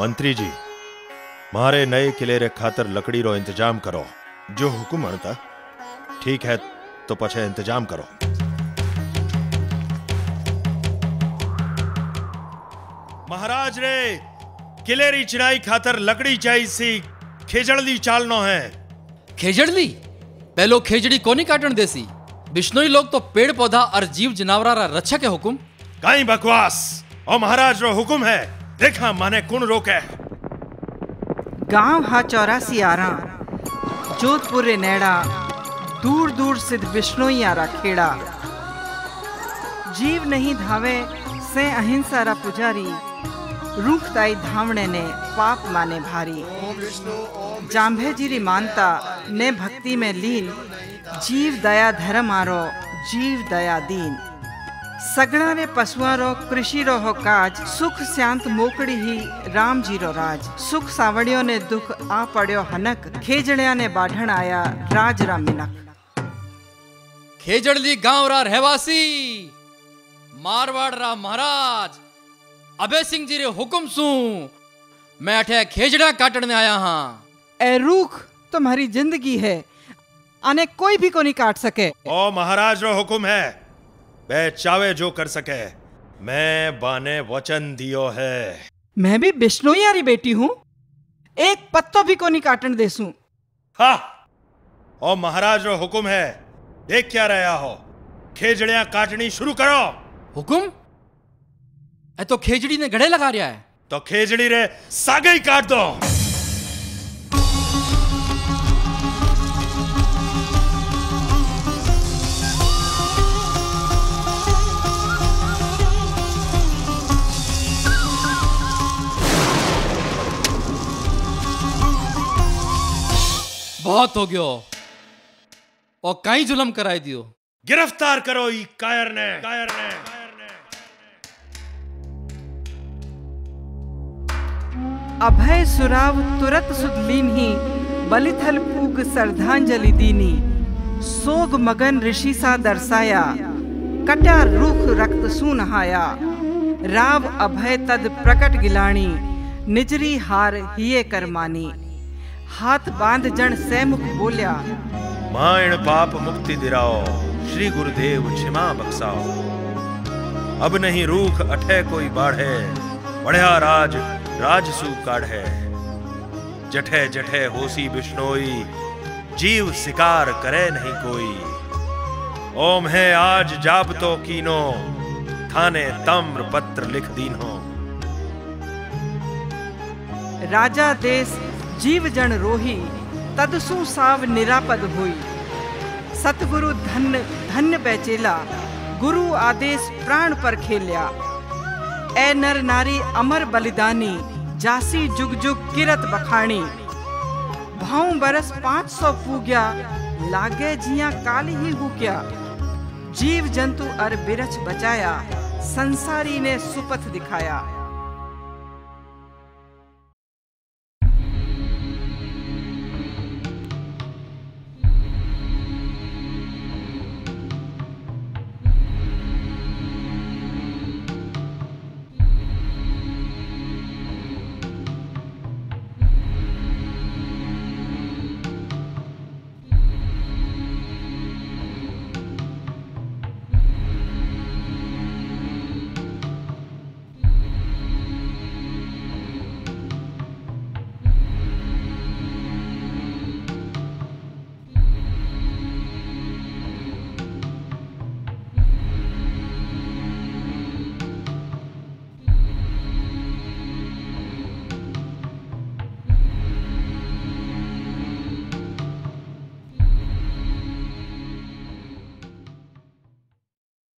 मंत्री जी मारे नए किले रे खातर लकड़ी रो इंतज़ाम करो। जो हुकुम अणता ठीक है तो पछे इंतज़ाम करो। महाराज रे किले री चिनाई खातर लकड़ी चाहिए सी खेजड़ली चालनो है। खेजड़ली? पहलो खेजड़ी नहीं काटन देसी? बिश्नोई लोग तो पेड़ पौधा और जीव जनावरा रा रक्षा के हुकुम। कहीं बकवास ओ महाराज रो हुकुम है। देखा माने कौन रोके गाँव हा चौरासी आरा, जोधपुर रे नेड़ा दूर दूर सिद्ध विष्णु यारा खेड़ा। जीव नहीं धावे, से अहिंसा रा पुजारी, रूख ताई धावणे ने पाप माने भारी। जांभे जीरी मानता ने भक्ति में लीन, जीव दया धर्म आरो जीव दया दीन। सगड़ा रे पशुआ रो कृषि रो हो काज सुख शांत मोकड़ी ही राम जी रो राज। सुख सावड़ियों ने दुख आ पड़ियो हनक खेजड़िया ने बाढ़ण आया राज रा मिनक खेजड़ली गाँव रा रहवासी मारवाड़ रा महाराज अभय सिंह जी रे हुकुम सू मैं अठे खेजड़ा काटने आया हाँ। ए रूख तुम्हारी ज़िंदगी है आने कोई भी को नहीं काट सके। ओ महाराज रो हुकुम है। बे चावे जो कर सके। मैं बाने वचन दियो है। मैं भी बिश्नोई बेटी हूँ। एक पत्तो भी को नहीं काटन देसू। हा! ओ महाराज रो हुकुम है। देख क्या रहा हो। खेजड़ियाँ काटनी शुरू करो। हुकुम? ए तो खेजड़ी ने गड़े लगा रहा है। तो खेजड़ी रे सागे ही काट दो। बहुत हो गयो। और कई जुलम कराई दियो। गिरफ़्तार करो ई कायर ने। कायर ने। अभय सुराव तुरत सुदलीन ही बलिथल पूग श्रद्धांजलि दीनी। सोग मगन ऋषि सा दर्शाया कटा रुख रक्त सू नहाया राव अभय तद प्रकट गिलाणी निजरी हार हिये करमानी हाथ बाँध जन सैमुख बोल्या मायण पाप मुक्ति दिराओ श्री गुरुदेव क्षमा बख्साओ अब नहीं रूख अठे कोई बाढ़े बढ़िया राज राजसू काढ़े। जठे जठे होसी बिश्नोई जीव शिकार करे नहीं कोई। ओम है आज जाप तो कीनो थाने तम्र पत्र लिख दीनो राजा देश जीव जन रोही तदसु साव निरापद हुई। सतगुरु धन्य धन्य बैचेला गुरु आदेश प्राण पर खेलिया। ए नर नारी अमर बलिदानी, जासी जुग जुग किरत बखाणी भाव बरस पाँच सौ पूग्या, लागे जिया काली ही हुक्या। जीव जंतु अर बिरछ बचाया, संसारी ने सुपथ दिखाया।